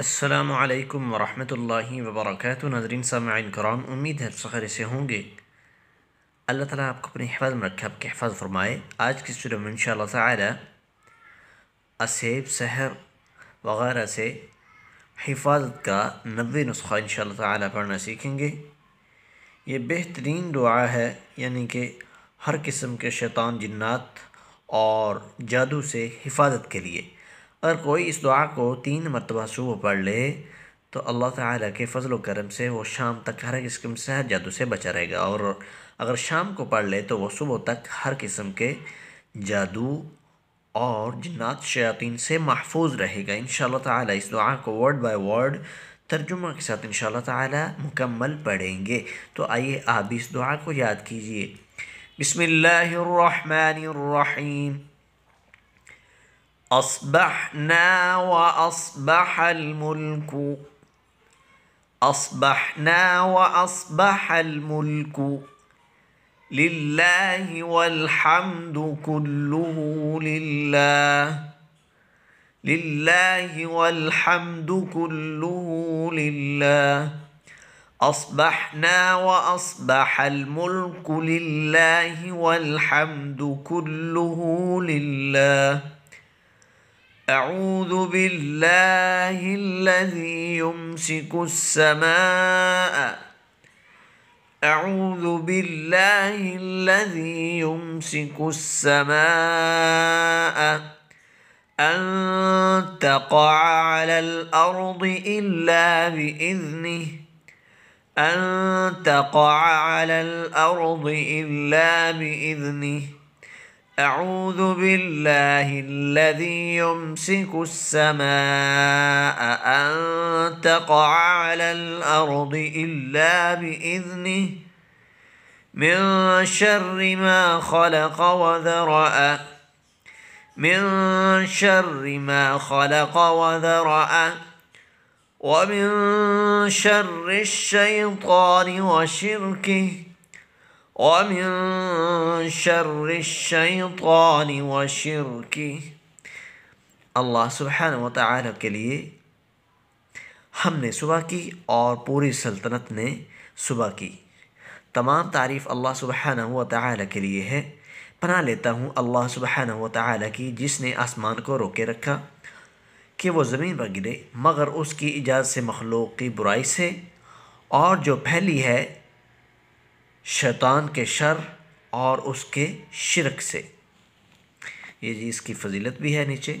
السلام علیکم ورحمۃ اللہ وبرکاتہ، ناظرین، سامعین کرام، امید ہے سخر سے ہوں گے۔ اللہ تعالیٰ آپ کو اپنے حفاظ میں رکھے، آپ کے حفاظ فرمائے۔ آج کی اسٹوڈیو میں ان شاء اللہ تعالیٰ اسیب، سحر وغیرہ سے حفاظت کا نبے نسخہ ان شاء اللہ تعالیٰ پڑھنا سیکھیں گے۔ یہ بہترین دعا ہے یعنی کہ ہر قسم کے شیطان، جنات اور جادو سے حفاظت کے لیے۔ اگر کوئی اس دعا کو تین مرتبہ صبح پڑھ لے، تو اللہ تعالیٰ کے فضل و کرم سے وہ شام تک ہر قسم سے ہر جادو سے بچا رہے گا۔ اور اگر شام کو پڑھ لے، تو وہ صبح تک ہر قسم کے جادو اور جنات شیاطین سے محفوظ رہے گا۔ انشاءاللہ تعالیٰ اس دعا کو ورڈ بائی ورڈ ترجمہ کے ساتھ انشاءاللہ تعالیٰ مکمل پڑھیں گے۔ تو آئیے آپ اس دعا کو یاد کیجیے بسم اللہ الرحمن الرحیم۔ أصبحنا وأصبح الملك. أصبحنا وأصبح الملك. لله والحمد كله لله. لله والحمد كله لله. أصبحنا وأصبح الملك. لله والحمد كله لله. أعوذ بالله الذي يمسك السماء. أعوذ بالله الذي يمسك السماء. أن تقع على الأرض إلا بإذنه. أن تقع على الأرض إلا بإذنه. أعوذ بالله الذي يمسك السماء أن تقع على الأرض إلا بإذنه من شر ما خلق وذرأ من شر ما خلق وذرأ ومن شر الشيطان وشركه ومن شر الشیطان وشرکی اللہ سبحانہ و تعالی کے لیے ہم نے صبح کی اور پوری سلطنت نے صبح کی۔ تمام تعریف اللہ سبحانہ و تعالی کے لیے ہے۔ پناہ لیتا ہوں اللہ سبحانہ و تعالی کی جس نے آسمان کو روکے رکھا کہ وہ زمین پر گرے، مگر اس کی اجازت سے مخلوق کی برائی سے۔ اور جو پھیلی ہے شیطان کے شر اور اس کے شرک سے۔ یہ جی اس کی فضیلت بھی ہے نیچے۔